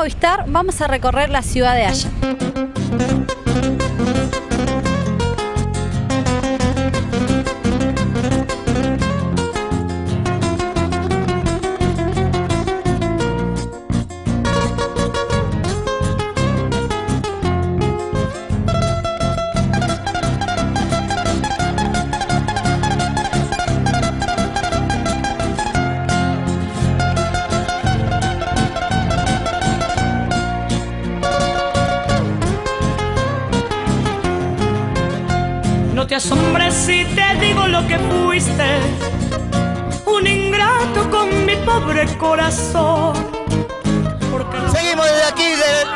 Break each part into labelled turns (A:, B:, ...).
A: Movistar vamos a recorrer la ciudad de Haya.
B: No te asombres si te digo lo que fuiste, un ingrato con mi pobre corazón. Porque
C: Seguimos desde aquí del,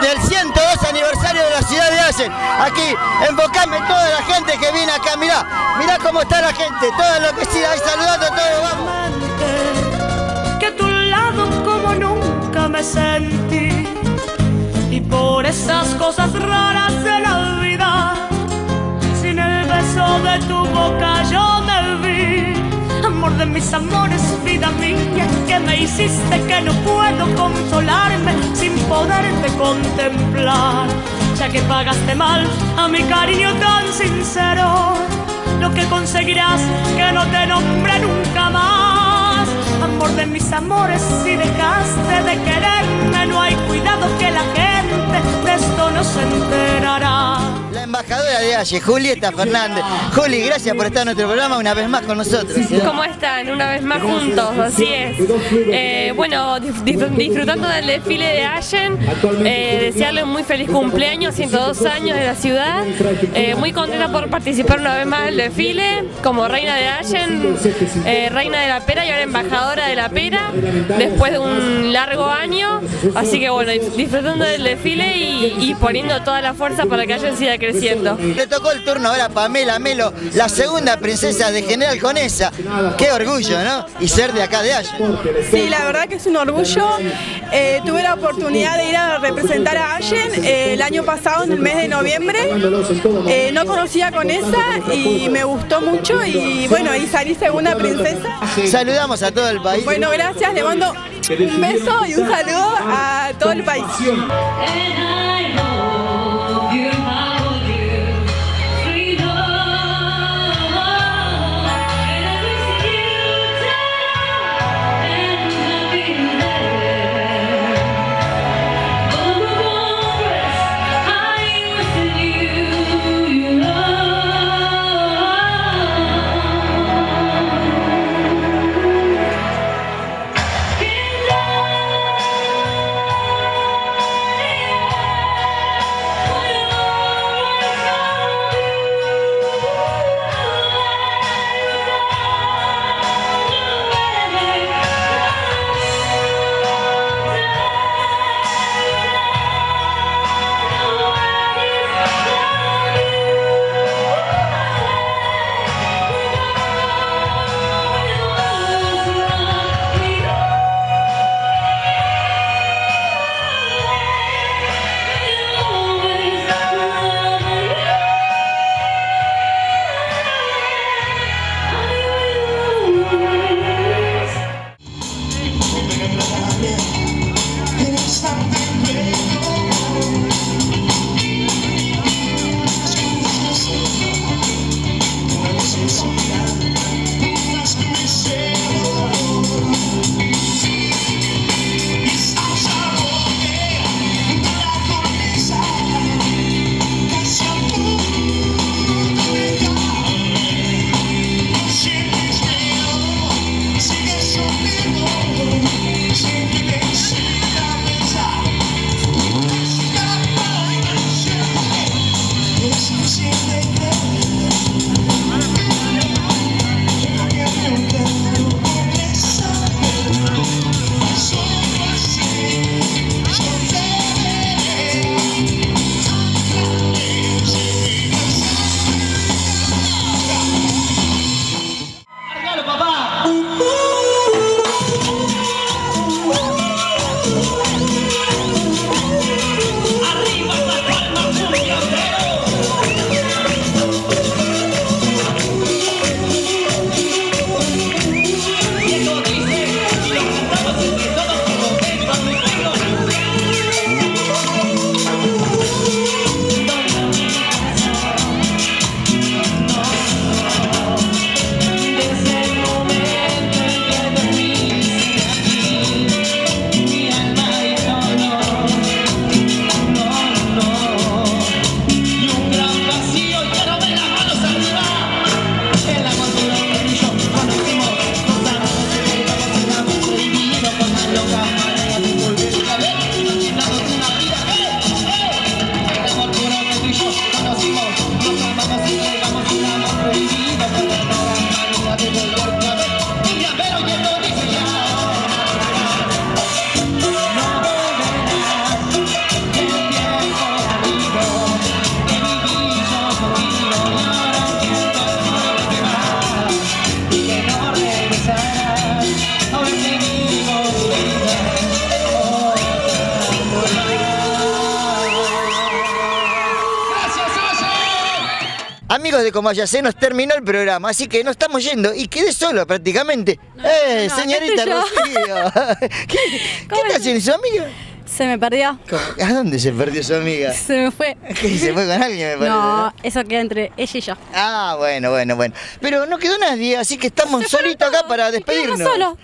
C: del 102 aniversario de la ciudad de Allen. Aquí, enfocame toda la gente que viene acá. Mirá, mirá cómo está la gente, todo lo que sigue ahí saludando, todos vamos.
B: que a tu lado como nunca me sentí y por esas cosas raras de la vida mis amores vida mía que me hiciste que no puedo consolarme sin poderte contemplar ya que pagaste mal a mi cariño tan sincero lo que conseguirás que no te nombre nunca más. Amor de mis amores, si dejaste de quererme, no hay cuidado que la gente de esto
C: embajadora de Allen, Julieta Fernández. Juli, gracias por estar en nuestro programa una vez más con nosotros.
D: ¿Cómo están? Una vez más juntos, así es. Eh, bueno, disfrutando del desfile de Allen, eh, desearle un muy feliz cumpleaños, 102 años de la ciudad. Eh, muy contenta por participar una vez más del desfile, como reina de Allen, eh, reina de la pera y ahora embajadora de la pera, después de un largo año. Así que bueno, disfrutando del desfile y, y poniendo toda la fuerza para que Allen siga creciendo.
C: Le tocó el turno ahora a Pamela Melo, la segunda princesa de General Conesa. Qué orgullo, ¿no? Y ser de acá de Allen.
E: Sí, la verdad que es un orgullo. Eh, tuve la oportunidad de ir a representar a Allen eh, el año pasado, en el mes de noviembre. Eh, no conocía con esa y me gustó mucho y bueno, y salí segunda princesa.
C: Saludamos a todo el país.
E: Bueno, gracias, le mando un beso y un saludo a todo el país.
C: Amigos de Comayacé nos terminó el programa, así que nos estamos yendo y quedé solo prácticamente. ¡Eh,
A: no,
C: señorita Rocío! ¿Qué, ¿Qué está haciendo su amiga?
A: Se me perdió.
C: ¿A dónde se perdió su amiga?
A: Se me fue.
C: ¿Que se fue con alguien, me parece?
A: No, eso queda entre ella y yo.
C: Ah, bueno, bueno, bueno. Pero no quedó nadie, así que estamos
A: Se
C: solitos acá para despedirnos.
A: solos.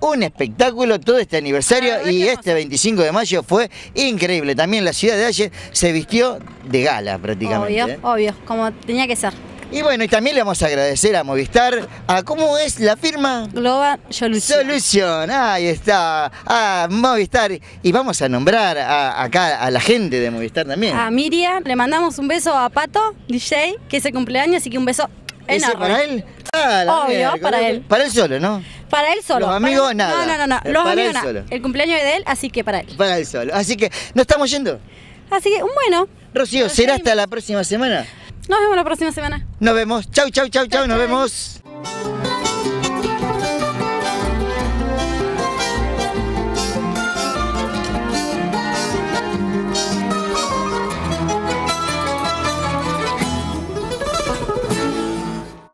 C: Un espectáculo todo este aniversario
A: verdad
C: y este 25 de mayo fue increíble. También la ciudad de Ayer se vistió de gala prácticamente.
A: Obvio,
C: ¿eh?
A: obvio, como tenía que ser.
C: Y bueno, y también le vamos a agradecer a Movistar, a cómo es la firma
A: Global Solution.
C: Solution. Ahí está, a Movistar. Y vamos a nombrar a- acá a la gente de Movistar también.
A: A Miriam le mandamos un beso a Pato, DJ, que es el cumpleaños, así que un beso
C: ¿Ese
A: enorme.
C: para él? Ah, la
A: Obvio, para él.
C: Para él solo, ¿no?
A: Para él solo.
C: Los amigos,
A: Para-
C: nada.
A: No, no, no, no. Los
C: para
A: amigos
C: él
A: nada.
C: solo.
A: El cumpleaños es de él, así que para él.
C: Para él solo. Así que nos estamos yendo.
A: Así que, bueno,
C: Rocío, ¿será hasta la próxima semana?
A: nos vemos la próxima semana.
C: Nos vemos. Chau, chau, chau, chau.
A: Chau,
C: Nos
A: chau.
C: vemos.